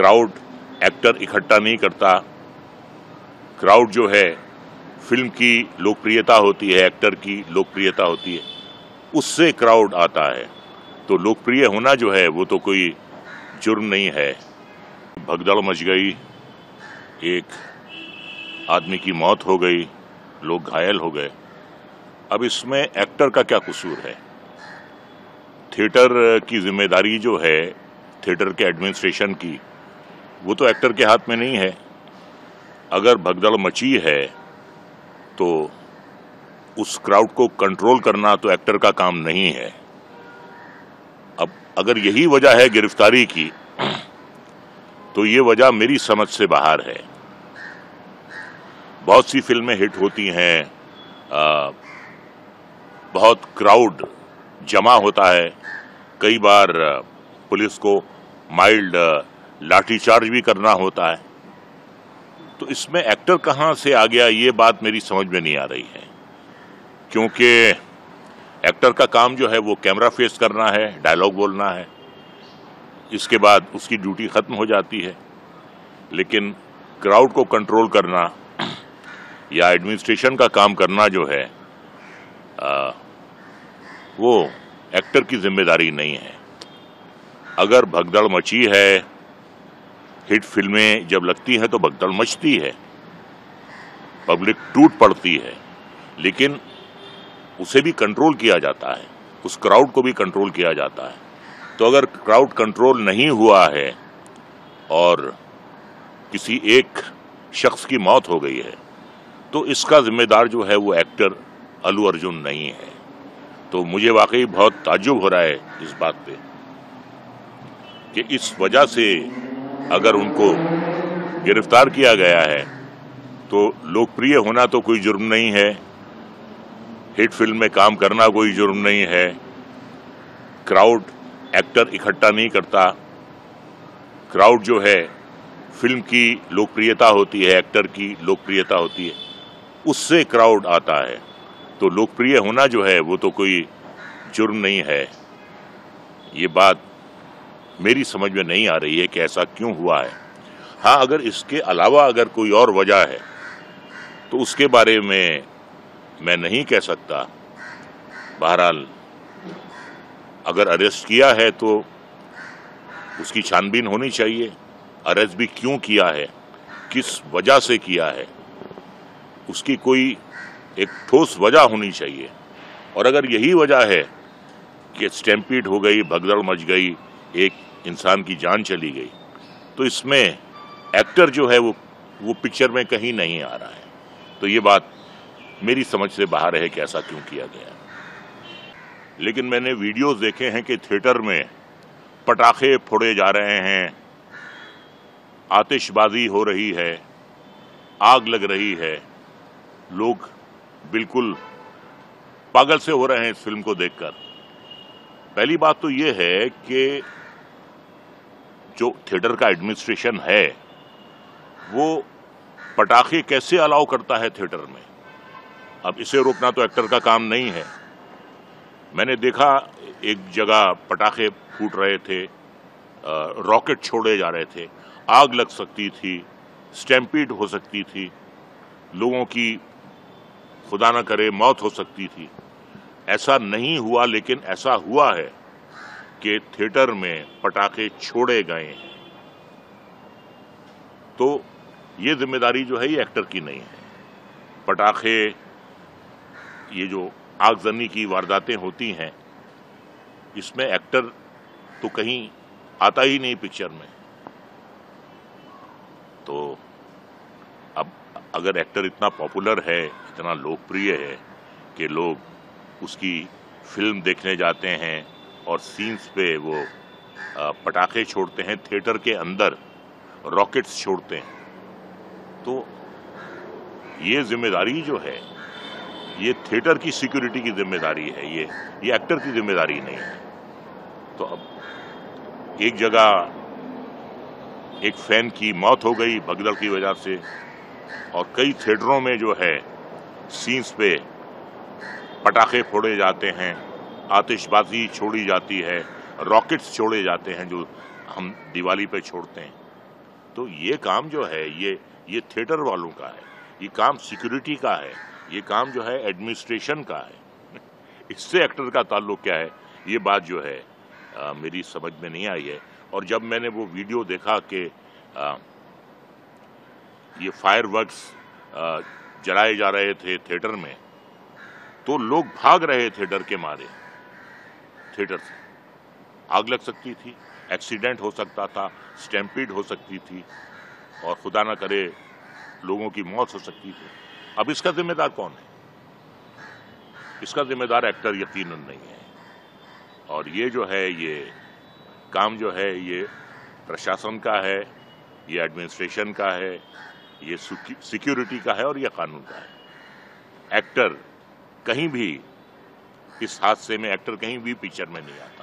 Crowd actor इकट्ठा नहीं करता। क्राउड जो है, फ़िल्म की लोकप्रियता होती है, एक्टर की लोकप्रियता होती है। उससे क्राउड आता है। तो लोकप्रिय होना जो है, वो तो कोई जुर्म नहीं है। भगदड़ मच गई। एक आदमी की मौत हो गई। लोग घायल हो गए। अब इसमें एक्टर का क्या कसूर है? थिएटर की ज़िम्मेदारी जो है, थिएटर के एडमिनिस्ट्रेशन की वो तो एक्टर के हाथ में नहीं है। अगर भगदड़ मची है तो उस क्राउड को कंट्रोल करना तो एक्टर का काम नहीं है। अब अगर यही वजह है गिरफ्तारी की तो ये वजह मेरी समझ से बाहर है। बहुत सी फ़िल्में हिट होती हैं बहुत क्राउड जमा होता है। कई बार पुलिस को माइल्ड लाठीचार्ज भी करना होता है। तो इसमें एक्टर कहाँ से आ गया ये बात मेरी समझ में नहीं आ रही है। क्योंकि एक्टर का काम जो है वो कैमरा फेस करना है डायलॉग बोलना है। इसके बाद उसकी ड्यूटी ख़त्म हो जाती है। लेकिन क्राउड को कंट्रोल करना या एडमिनिस्ट्रेशन का काम करना जो है आ, वो एक्टर की ज़िम्मेदारी नहीं है। अगर भगदड़ मची है हिट फ़िल्में जब लगती हैं तो भगदड़ मचती है। पब्लिक टूट पड़ती है, लेकिन उसे भी कंट्रोल किया जाता है, उस क्राउड को भी कंट्रोल किया जाता है। तो अगर क्राउड कंट्रोल नहीं हुआ है और किसी एक शख्स की मौत हो गई है तो इसका जिम्मेदार जो है वो एक्टर अलू अर्जुन नहीं है। तो मुझे वाकई बहुत ताजुब हो रहा है इस बात पे कि इस वजह से अगर उनको गिरफ़्तार किया गया है तो लोकप्रिय होना तो कोई जुर्म नहीं है। हिट फ़िल्म में काम करना कोई जुर्म नहीं है। क्राउड एक्टर इकट्ठा नहीं करता। क्राउड जो है, फ़िल्म की लोकप्रियता होती है, एक्टर की लोकप्रियता होती है। उससे क्राउड आता है। तो लोकप्रिय होना जो है, वो तो कोई जुर्म नहीं है। ये बात मेरी समझ में नहीं आ रही है कि ऐसा क्यों हुआ है। हाँ अगर इसके अलावा अगर कोई और वजह है तो उसके बारे में मैं नहीं कह सकता। बहरहाल, अगर अरेस्ट किया है तो उसकी छानबीन होनी चाहिए। अरेस्ट भी क्यों किया है? किस वजह से किया है? उसकी कोई एक ठोस वजह होनी चाहिए। और अगर यही वजह है कि स्टैम्पीड हो गई, भगदड़ मच गई, एक इंसान की जान चली गई। तो इसमें एक्टर जो है वो वो पिक्चर में कहीं नहीं आ रहा है। तो ये बात मेरी समझ से बाहर है कि ऐसा क्यों किया गया लेकिन मैंने वीडियोस देखे हैं कि थिएटर में पटाखे फोड़े जा रहे हैं, आतिशबाजी हो रही है, आग लग रही है। लोग बिल्कुल पागल से हो रहे हैं इस फ़िल्म को देखकर। पहली बात तो ये है कि जो थिएटर का एडमिनिस्ट्रेशन है, वो पटाखे कैसे अलाउ करता है थिएटर में? अब इसे रोकना तो एक्टर का काम नहीं है। मैंने देखा, एक जगह पटाखे फूट रहे थे रॉकेट छोड़े जा रहे थे, आग लग सकती थी स्टैम्पीड हो सकती थी, लोगों की खुदा न करे मौत हो सकती थी। ऐसा नहीं हुआ, लेकिन ऐसा हुआ है। कि थिएटर में पटाखे छोड़े गए हैं। तो ये ज़िम्मेदारी जो है, ये एक्टर की नहीं है। पटाखे, ये जो आगजनी की वारदातें होती हैं, इसमें एक्टर तो कहीं आता ही नहीं पिक्चर में। तो अब अगर एक्टर इतना पॉपुलर है, इतना लोकप्रिय है कि लोग उसकी फ़िल्म देखने जाते हैं और सीन्स पे वो पटाखे छोड़ते हैं थिएटर के अंदर रॉकेट्स छोड़ते हैं। तो ये ज़िम्मेदारी जो है, ये थिएटर की सिक्योरिटी की ज़िम्मेदारी है, ये ये एक्टर की ज़िम्मेदारी नहीं है। तो अब एक जगह एक फ़ैन की मौत हो गई भगदड़ की वजह से, और कई थिएटरों में जो है सीन्स पे पटाखे फोड़े जाते हैं। आतिशबाजी छोड़ी जाती है रॉकेट्स छोड़े जाते हैं जो हम दिवाली पे छोड़ते हैं। तो ये काम जो है ये ये थिएटर वालों का है ये काम सिक्योरिटी का है ये काम जो है एडमिनिस्ट्रेशन का है। इससे एक्टर का ताल्लुक क्या है? ये बात जो है आ, मेरी समझ में नहीं आई है। और जब मैंने वो वीडियो देखा कि ये फायर वर्क्स जलाए जा रहे थे थिएटर में तो लोग भाग रहे थे डर के मारे। थिएटर से आग लग सकती थी, एक्सीडेंट हो सकता था स्टैम्पीड हो सकती थी, और खुदा ना करे लोगों की मौत हो सकती थी। अब इसका जिम्मेदार कौन है? इसका जिम्मेदार एक्टर यकीन नहीं है। और ये जो है, ये काम जो है, ये प्रशासन का है, ये एडमिनिस्ट्रेशन का है, ये सिक्योरिटी का है और ये कानून का है। एक्टर कहीं भी इस हादसे में एक्टर कहीं भी पिक्चर में नहीं आता।